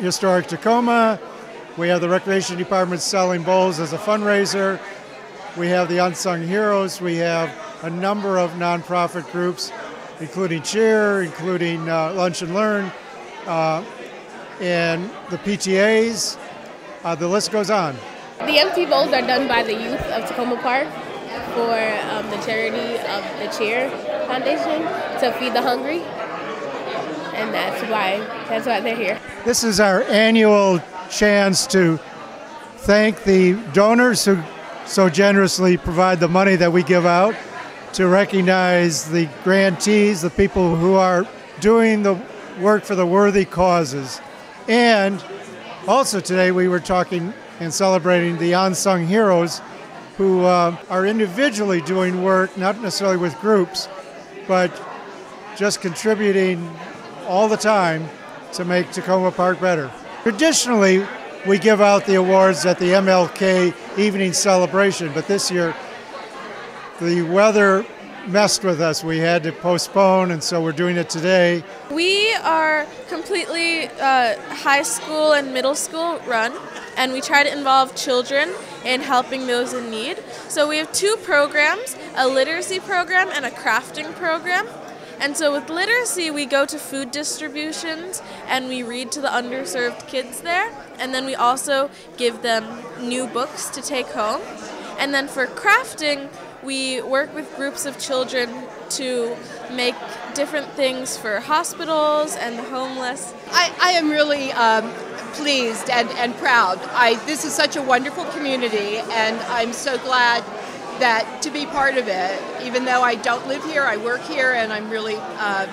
Historic Takoma, we have the Recreation Department selling bowls as a fundraiser. We have the Unsung Heroes. We have a number of nonprofit groups, including Cheer, including uh, Lunch and Learn, uh, and the PTAs. Uh, the list goes on. The empty bowls are done by the youth of Takoma Park for um, the charity of the Cheer Foundation to feed the hungry, and that's why that's why they're here. This is our annual chance to thank the donors who so generously provide the money that we give out, to recognize the grantees, the people who are doing the work for the worthy causes, and also today we were talking and celebrating the unsung heroes who uh, are individually doing work, not necessarily with groups, but just contributing all the time to make Takoma Park better. Traditionally, we give out the awards at the MLK evening celebration, but this year the weather messed with us. We had to postpone, and so we're doing it today. We are completely uh, high school and middle school run, and we try to involve children in helping those in need. So we have two programs a literacy program and a crafting program. And so with literacy, we go to food distributions and we read to the underserved kids there. And then we also give them new books to take home. And then for crafting, we work with groups of children to make different things for hospitals and the homeless. I, I am really um, pleased and, and proud. I, this is such a wonderful community, and I'm so glad that to be part of it. Even though I don't live here, I work here, and I'm really uh,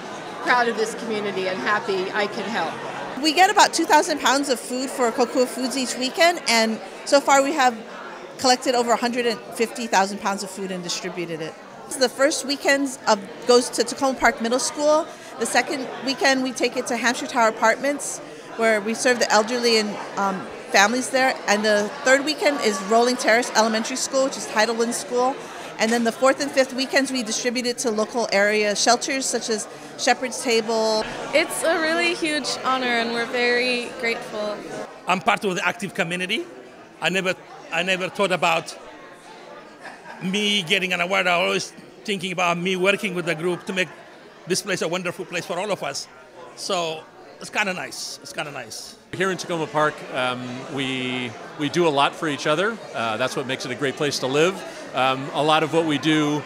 proud of this community and happy I can help. We get about 2,000 pounds of food for Kokua Foods each weekend, and so far we have collected over 150,000 pounds of food and distributed it. The first weekend of, goes to Takoma Park Middle School. The second weekend, we take it to Hampshire Tower Apartments, where we serve the elderly and um, families there. And the third weekend is Rolling Terrace Elementary School, which is Title School. And then the fourth and fifth weekends, we distribute it to local area shelters such as Shepherd's Table. It's a really huge honor, and we're very grateful. I'm part of the active community. I never I never thought about me getting an award. I was always thinking about me working with the group to make this place a wonderful place for all of us. So it's kind of nice. It's kind of nice. Here in Takoma Park, um, we we do a lot for each other. Uh, that's what makes it a great place to live. Um, a lot of what we do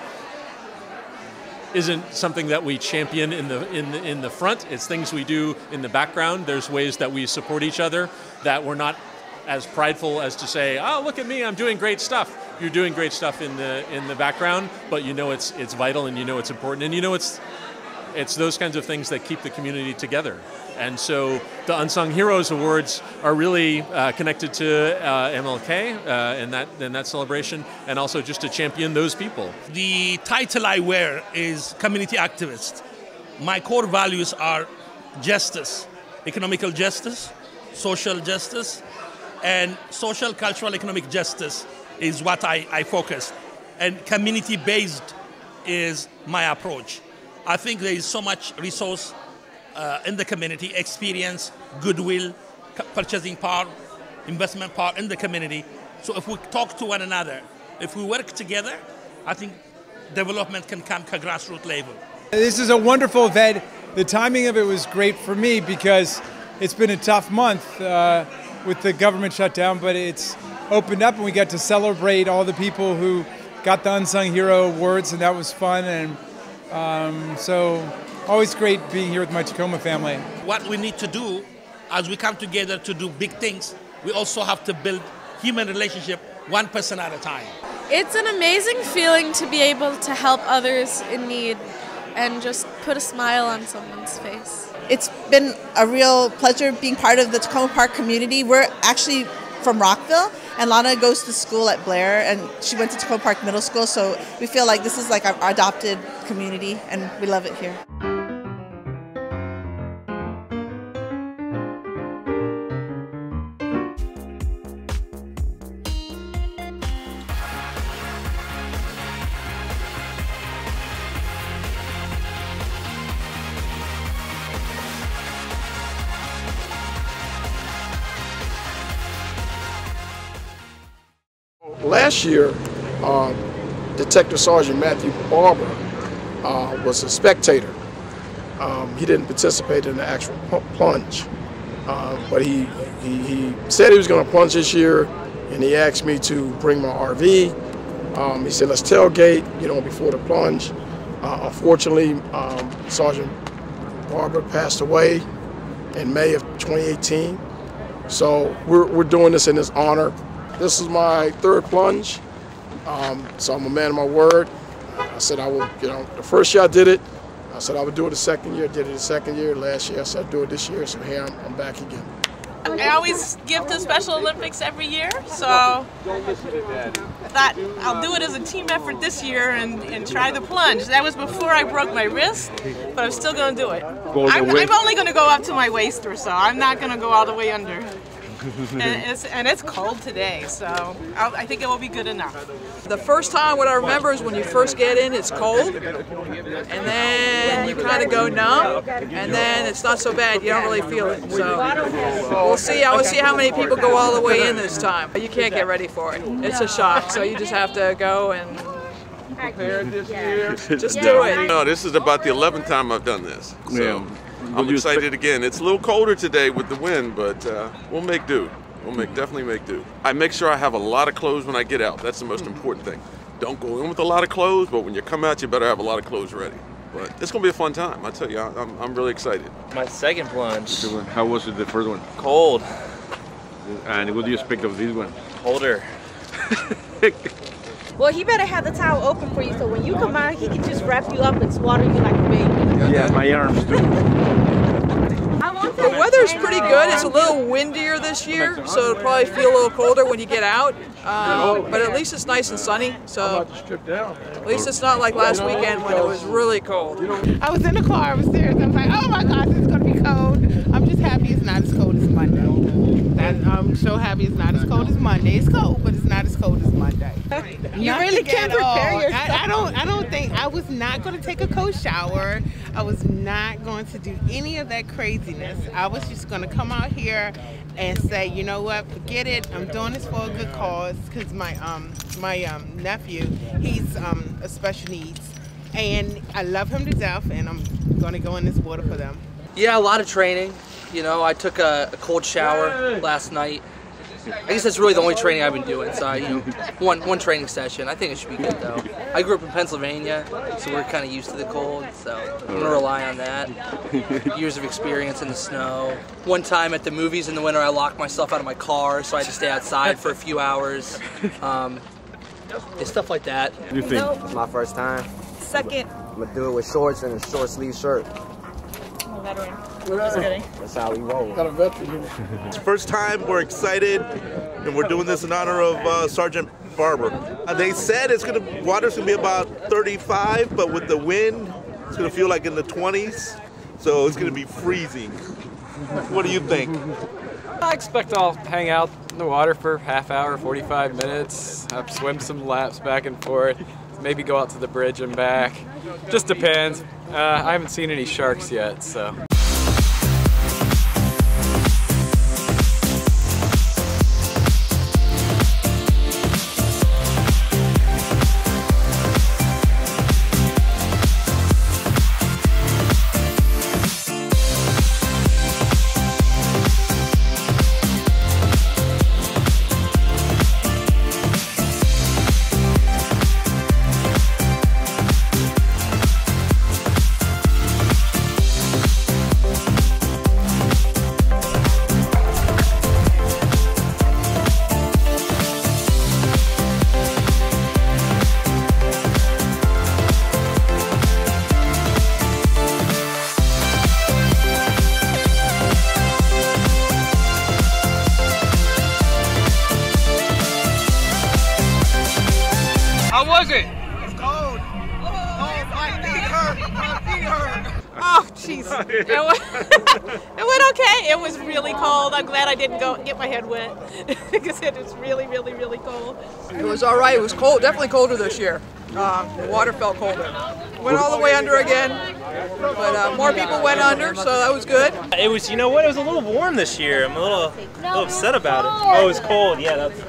isn't something that we champion in the in the, in the front. It's things we do in the background. There's ways that we support each other that we're not as prideful as to say, "Oh, look at me, I'm doing great stuff." You're doing great stuff in the in the background, but you know it's it's vital and you know it's important and you know it's it's those kinds of things that keep the community together. And so the Unsung Heroes Awards are really uh, connected to uh, MLK uh, and that that celebration, and also just to champion those people. The title I wear is community activist. My core values are justice, economical justice, social justice, and social, cultural, economic justice is what I, I focus. And community based is my approach. I think there is so much resource uh, in the community, experience, goodwill, purchasing power, investment power in the community. So if we talk to one another, if we work together, I think development can come to grassroots level. This is a wonderful event. The timing of it was great for me because it's been a tough month. Uh, with the government shutdown, but it's opened up and we got to celebrate all the people who got the Unsung Hero Awards, and that was fun. And um, so, always great being here with my Takoma family. What we need to do as we come together to do big things, we also have to build human relationship one person at a time. It's an amazing feeling to be able to help others in need and just put a smile on someone's face. It's been a real pleasure being part of the Takoma Park community. We're actually from Rockville, and Lana goes to school at Blair, and she went to Takoma Park Middle School, so we feel like this is like our adopted community, and we love it here. Last year, uh, Detective Sergeant Matthew Barber uh, was a spectator. Um, he didn't participate in the actual plunge, uh, but he, he, he said he was going to plunge this year, and he asked me to bring my RV. Um, he said, let's tailgate, you know, before the plunge. Uh, unfortunately, um, Sergeant Barber passed away in May of 2018. So we're, we're doing this in his honor. This is my third plunge. Um, so I'm a man of my word. I said I would, you know, the first year I did it, I said I would do it the second year, did it the second year. Last year I said I'd do it this year, so here I'm, I'm back again. I always give to Special Olympics every year, so I thought I'll do it as a team effort this year and, and try the plunge. That was before I broke my wrist, but I'm still going to do it. I'm, I'm only going to go up to my waist or so. I'm not going to go all the way under and, it's, and it's cold today, so I'll, i think it will be good enough. The first time, what I remember is when you first get in, it's cold, and then you kind of go numb, and then it's not so bad. You don't really feel it. So we'll see. I will see how many people go all the way in this time. You can't get ready for it. It's a shock, so you just have to go and prepared this year. Just do it. No, this is about the 11th time I've done this. So. I'm excited again. It's a little colder today with the wind, but uh, we'll make do. We'll make definitely make do. I make sure I have a lot of clothes when I get out. That's the most important thing. Don't go in with a lot of clothes, but when you come out, you better have a lot of clothes ready. But it's gonna be a fun time. I tell you, I'm, I'm really excited. My second plunge. How was it the first one? Cold. And what do you expect of this one? Colder. well, he better have the towel open for you so when you come out, he can just wrap you up and swaddle you like a baby. Yeah, my arms too. The weather's pretty good. It's a little windier this year, so it'll probably feel a little colder when you get out. Um, but at least it's nice and sunny, so at least it's not like last weekend when it was really cold. I was in the car, I was there, I was like, oh my gosh, it's going to be cold. I'm just happy it's not as cold as Monday. That, I'm so happy it's not as cold as Monday. It's cold, but it's not as cold as Monday. You really can't prepare all. yourself. I, I don't. I don't think I was not going to take a cold shower. I was not going to do any of that craziness. I was just going to come out here and say, you know what, forget it. I'm doing this for a good cause because my um my um nephew, he's um a special needs, and I love him to death, and I'm going to go in this water for them. Yeah, a lot of training. You know, I took a, a cold shower last night. I guess that's really the only training I've been doing. So, you know, one one training session. I think it should be good though. I grew up in Pennsylvania, so we're kind of used to the cold. So I'm gonna rely on that. Years of experience in the snow. One time at the movies in the winter, I locked myself out of my car, so I had to stay outside for a few hours. Um, stuff like that. You think? It's my first time. Second. I'm gonna do it with shorts and a short sleeve shirt. Veteran. Just kidding. That's how we roll. Got a veteran It's first time. We're excited, and we're doing this in honor of uh, Sergeant Barber. Uh, they said it's gonna water's gonna be about 35, but with the wind, it's gonna feel like in the 20s. So it's gonna be freezing. What do you think? I expect I'll hang out in the water for half hour, 45 minutes, I've swim some laps back and forth, maybe go out to the bridge and back. Just depends. Uh, I haven't seen any sharks yet, so. Was it? It's cold. Oh, my feet hurt. My feet hurt. Oh, jeez. It, wa- it went okay. It was really cold. I'm glad I didn't go get my head wet because it was really, really, really cold. It was all right. It was cold, definitely colder this year. Um, the water felt colder. Went all the way under again, but uh, more people went under, so that was good. It was, you know what? It was a little warm this year. I'm a little, a little upset about it. Oh, it was cold. Yeah, that's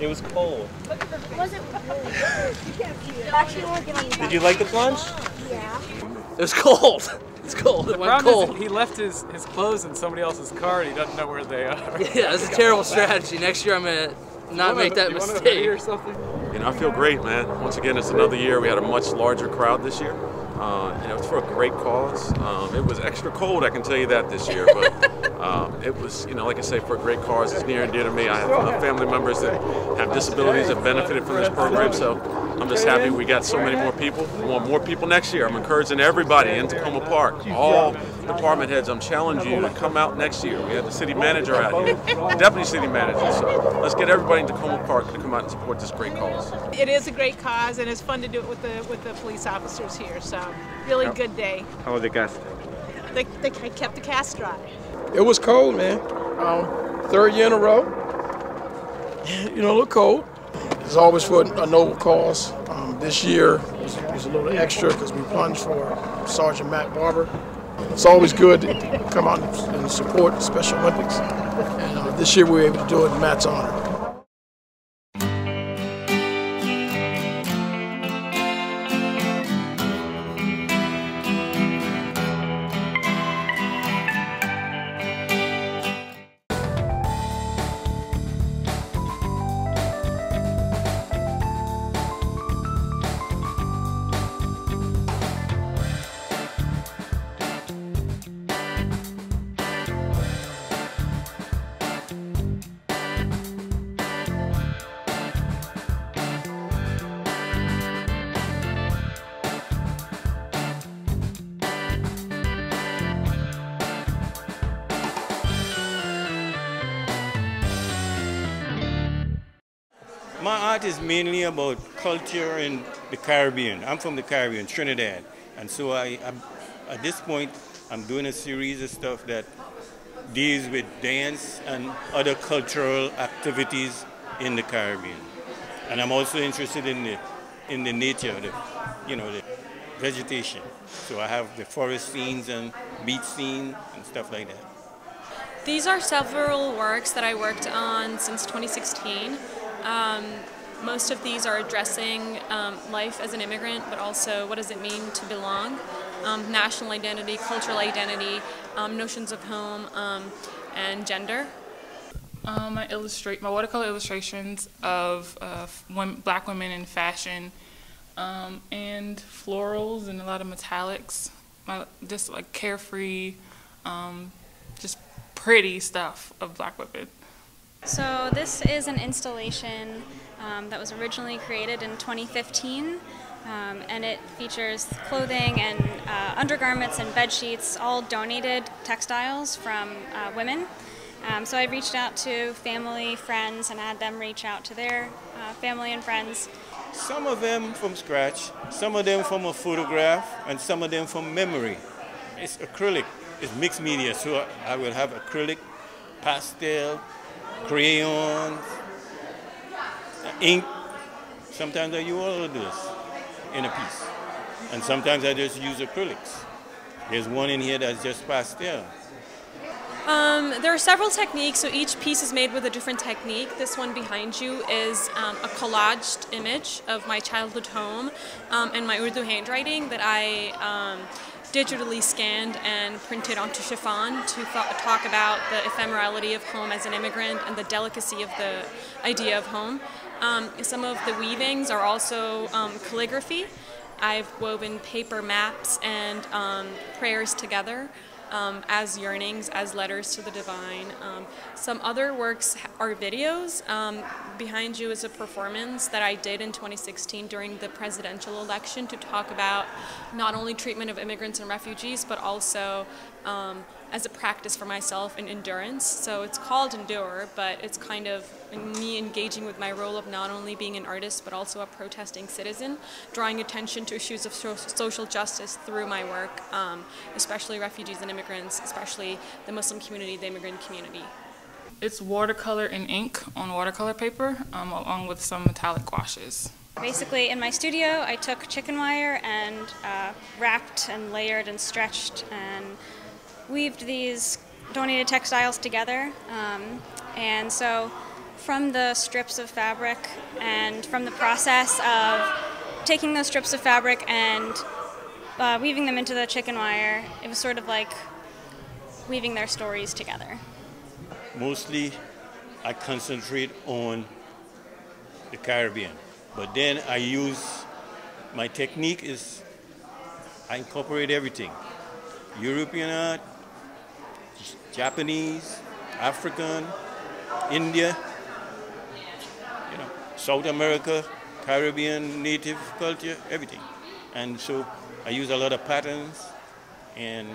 It was cold. Was it really Did you like the plunge? Yeah. It was cold. It's cold. It went cold. is he left his, his clothes in somebody else's car and he doesn't know where they are. Yeah, it's a terrible strategy. Next year I'm gonna not make that mistake. or something? You know, I feel great, man. Once again, it's another year. We had a much larger crowd this year. Uh, you know, it's for a great cause. Um, it was extra cold, I can tell you that this year, but it was, you know, like I say, for a great cause. It's near and dear to me. I have uh, family members that have disabilities that benefited from this program, so I'm just happy we got so many more people. We want more people next year. I'm encouraging everybody in Takoma Park, all department heads, I'm challenging you to come out next year. We have the city manager out here, deputy city manager, so let's get everybody in Takoma Park to come out and support this great cause. It is a great cause, and it's fun to do it with the with the police officers here. So, really Yeah. good day. How was the cast? They, they kept the cast dry. It was cold, man. Um, third year in a row. You know, a little cold. It's always for a noble cause. Um, this year was, was a little extra because we plunged for Sergeant Matt Barber. It's always good to come out and support Special Olympics. And uh, this year we were able to do it in Matt's honor. Art is mainly about culture in the Caribbean. I'm from the Caribbean, Trinidad, and so I, I'm, at this point, I'm doing a series of stuff that deals with dance and other cultural activities in the Caribbean. And I'm also interested in the in the nature, the you know, the vegetation. So I have the forest scenes and beach scene and stuff like that. These are several works that I worked on since 2016. Um, most of these are addressing um, life as an immigrant, but also what does it mean to belong, um, national identity, cultural identity, um, notions of home, um, and gender. Um, I illustrate my watercolor illustrations of uh, women, black women in fashion, um, and florals and a lot of metallics. My, just like carefree, um, just pretty stuff of black women. So this is an installation um, that was originally created in 2015, um, and it features clothing and uh, undergarments and bed sheets, all donated textiles from uh, women. Um, so I reached out to family, friends, and had them reach out to their uh, family and friends. Some of them from scratch, some of them from a photograph, and some of them from memory. It's acrylic, it's mixed media, so I will have acrylic, pastel, crayons, ink. Sometimes I use all of this in a piece. And sometimes I just use acrylics. There's one in here that's just pastel. Um, there are several techniques, so each piece is made with a different technique. This one behind you is um, a collaged image of my childhood home um, and my Urdu handwriting that I um, digitally scanned and printed onto chiffon to talk about the ephemerality of home as an immigrant and the delicacy of the idea of home. Um, some of the weavings are also um, calligraphy. I've woven paper maps and um, prayers together um, as yearnings, as letters to the divine. Um, some other works are videos. Um, behind you is a performance that I did in 2016 during the presidential election to talk about not only treatment of immigrants and refugees, but also um, as a practice for myself in endurance. So it's called Endure, but it's kind of me engaging with my role of not only being an artist, but also a protesting citizen, drawing attention to issues of social justice through my work, um, especially refugees and immigrants, especially the Muslim community, the immigrant community. It's watercolor and ink on watercolor paper, um, along with some metallic washes. Basically, in my studio, I took chicken wire and uh, wrapped and layered and stretched and weaved these donated textiles together. Um, and so from the strips of fabric and from the process of taking those strips of fabric and uh, weaving them into the chicken wire, it was sort of like weaving their stories together. Mostly, I concentrate on the Caribbean, but then I use my technique is I incorporate everything European art, Japanese, African, India, you know, South America, Caribbean, native culture, everything. And so I use a lot of patterns and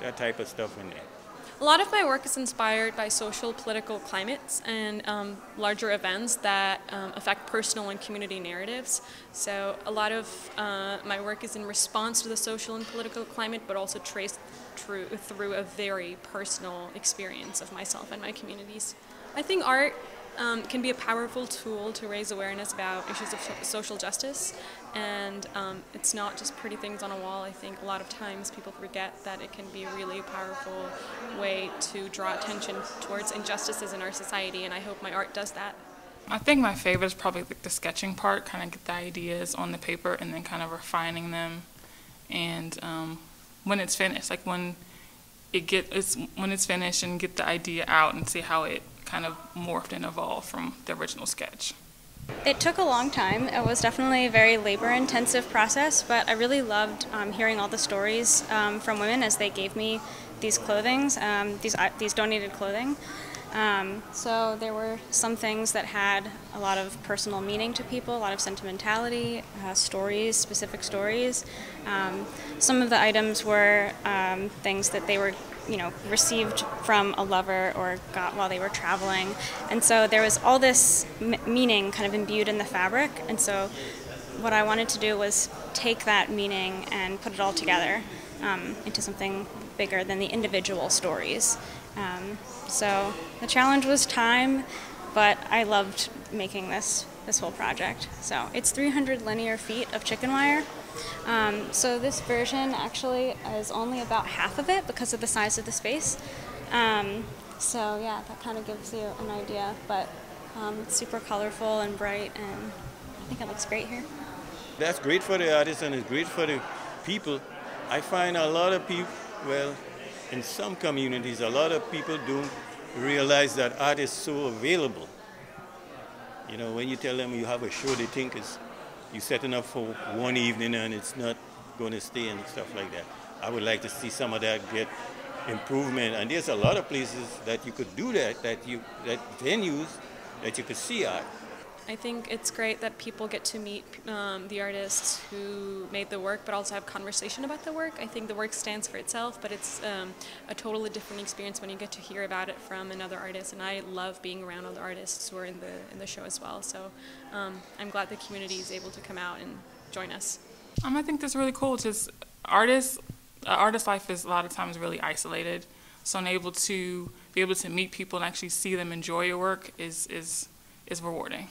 that type of stuff in there. A lot of my work is inspired by social political climates and um, larger events that um, affect personal and community narratives. So a lot of uh, my work is in response to the social and political climate, but also traced through, through a very personal experience of myself and my communities. I think art um, can be a powerful tool to raise awareness about issues of social justice. And um, it's not just pretty things on a wall. I think a lot of times people forget that it can be a really powerful way to draw attention towards injustices in our society, and I hope my art does that. I think my favorite is probably like the sketching part, kind of get the ideas on the paper and then kind of refining them. And um, when it's finished, like when it get it's when it's finished and get the idea out and see how it kind of morphed and evolved from the original sketch. It took a long time. It was definitely a very labor intensive process, but I really loved um, hearing all the stories um, from women as they gave me these clothings, um, these, uh, these donated clothing. Um, so there were some things that had a lot of personal meaning to people, a lot of sentimentality, uh, stories, specific stories. Um, some of the items were um, things that they were you know, received from a lover or got while they were traveling. And so there was all this meaning kind of imbued in the fabric. And so what I wanted to do was take that meaning and put it all together um, into something bigger than the individual stories. Um, so the challenge was time, but I loved making this this whole project. So it's 300 linear feet of chicken wire. Um, so this version actually is only about half of it because of the size of the space. Um, so yeah, that kind of gives you an idea. But um, it's super colorful and bright, and I think it looks great here. That's great for the artists and it's great for the people. I find a lot of people, well, in some communities, a lot of people don't realize that art is so available. You know, when you tell them you have a show, they think it's you're setting up for one evening and it's not going to stay and stuff like that. I would like to see some of that get improvement. And there's a lot of places that you could do that, that you that venues that you could see art. I think it's great that people get to meet um, the artists who made the work, but also have conversation about the work. I think the work stands for itself, but it's um, a totally different experience when you get to hear about it from another artist. And I love being around other artists who are in the in the show as well. So um, I'm glad the community is able to come out and join us. Um, I think that's really cool. Just artists, uh, artist life is a lot of times really isolated. So I'm able to be able to meet people and actually see them enjoy your work is is is rewarding.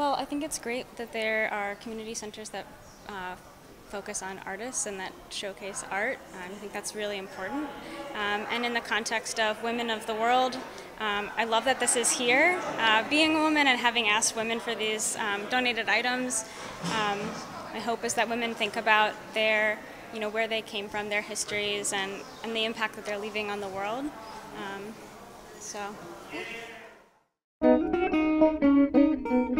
Well, I think it's great that there are community centers that uh, focus on artists and that showcase art. Um, I think that's really important. Um, and in the context of Women of the World, um, I love that this is here. Uh, being a woman and having asked women for these um, donated items, um, my hope is that women think about their, you know, where they came from, their histories, and, and the impact that they're leaving on the world. Um, so, yeah.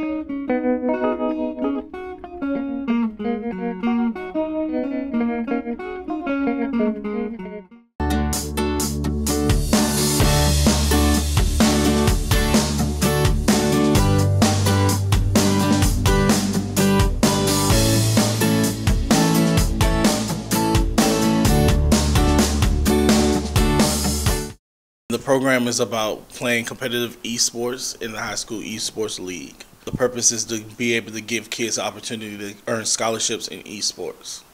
The program is about playing competitive esports in the high school esports league. The purpose is to be able to give kids the opportunity to earn scholarships in esports.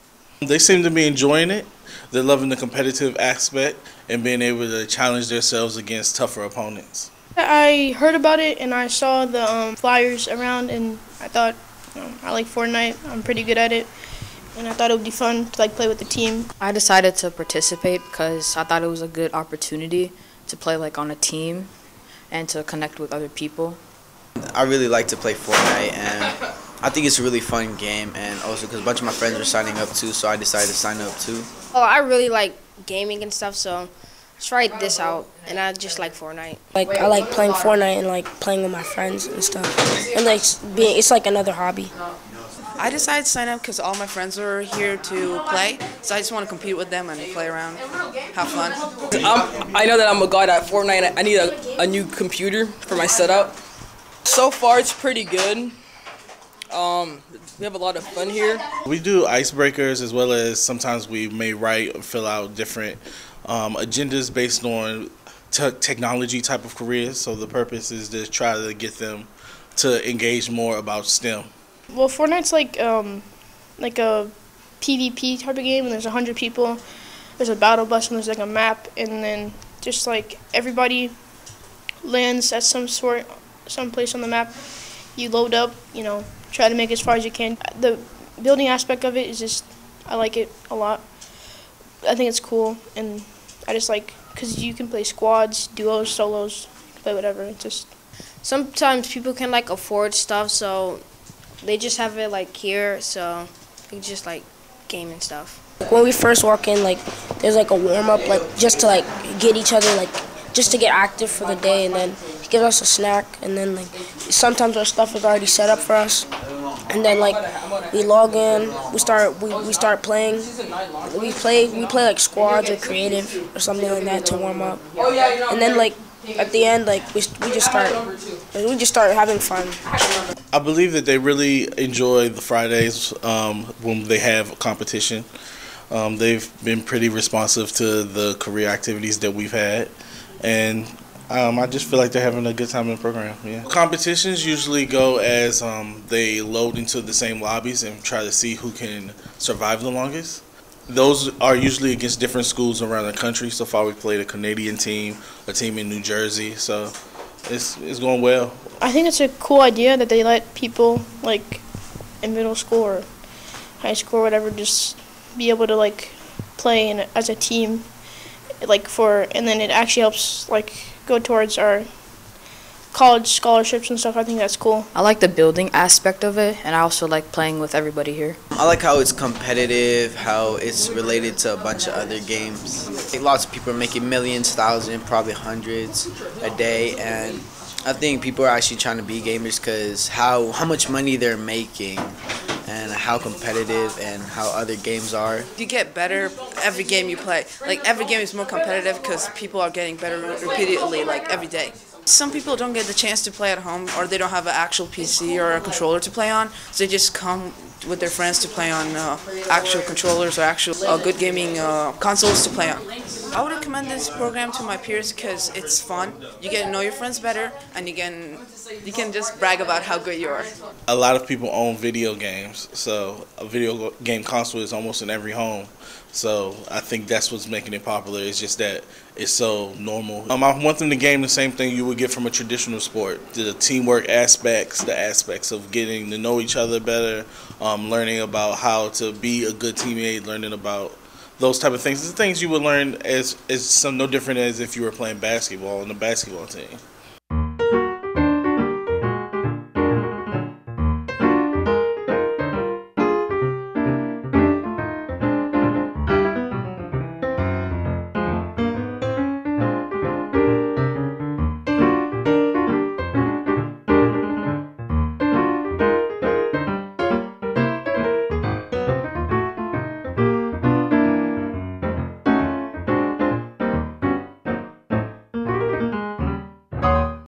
They seem to be enjoying it. They're loving the competitive aspect and being able to challenge themselves against tougher opponents. I heard about it and I saw the um, flyers around and I thought you know, I like Fortnite. I'm pretty good at it and I thought it would be fun to like play with the team. I decided to participate because I thought it was a good opportunity to play like on a team and to connect with other people. I really like to play Fortnite, and I think it's a really fun game, and also because a bunch of my friends are signing up too, so I decided to sign up too. Oh, I really like gaming and stuff, so try this out, and I just like Fortnite. Like I like playing Fortnite and like playing with my friends and stuff, and like being it's like another hobby. I decided to sign up because all my friends are here to play, so I just want to compete with them and play around, have fun. I'm, I know that I'm a god at Fortnite. I need a, a new computer for my setup. So far, it's pretty good. Um, we have a lot of fun here. We do icebreakers as well as sometimes we may write or fill out different um, agendas based on te technology type of careers. So the purpose is to try to get them to engage more about STEM. Well, Fortnite's like um, like a PvP type of game, and there's a hundred people. There's a battle bus, and there's like a map, and then just like everybody lands at some sort, some place on the map. You load up, you know, try to make as far as you can. The building aspect of it is just, I like it a lot. I think it's cool, and I just like because you can play squads, duos, solos, play whatever. It's just sometimes people can like afford stuff, so they just have it like here, so they just like game and stuff. When we first walk in, like there's like a warm up, like just to like get each other like just to get active for the day, and then he gives us a snack, and then like sometimes our stuff is already set up for us, and then like we log in, we start we, we start playing, we play we play like squads or creative or something like that to warm up, and then like at the end like we, we just start we just start having fun. I believe that they really enjoy the Fridays um, when they have competition. Um, they've been pretty responsive to the career activities that we've had, and um, I just feel like they're having a good time in the program. Yeah. Competitions usually go as um, they load into the same lobbies and try to see who can survive the longest. Those are usually against different schools around the country. So far, we played a Canadian team, a team in New Jersey. So it's it's going well. I think it's a cool idea that they let people like in middle school or high school or whatever just be able to like play in, as a team, like for and then it actually helps like go towards our college scholarships and stuff. I think that's cool. I like the building aspect of it, and I also like playing with everybody here. I like how it's competitive, how it's related to a bunch of other games. Lots of people are making millions, thousands, probably hundreds a day, and I think people are actually trying to be gamers because how how much money they're making and how competitive and how other games are. You get better every game you play. Like every game is more competitive because people are getting better repeatedly, like every day. Some people don't get the chance to play at home or they don't have an actual PC or a controller to play on, so they just come with their friends to play on uh, actual controllers or actual uh, good gaming uh, consoles to play on. I would recommend this program to my peers because it's fun. You get to know your friends better, and you can you can just brag about how good you are. A lot of people own video games, so a video game console is almost in every home. So I think that's what's making it popular. It's just that it's so normal. Um, I want them to game the same thing you would get from a traditional sport: the teamwork aspects, the aspects of getting to know each other better, um, learning about how to be a good teammate, learning about those type of things. The things you would learn as is some no different as if you were playing basketball in a basketball team.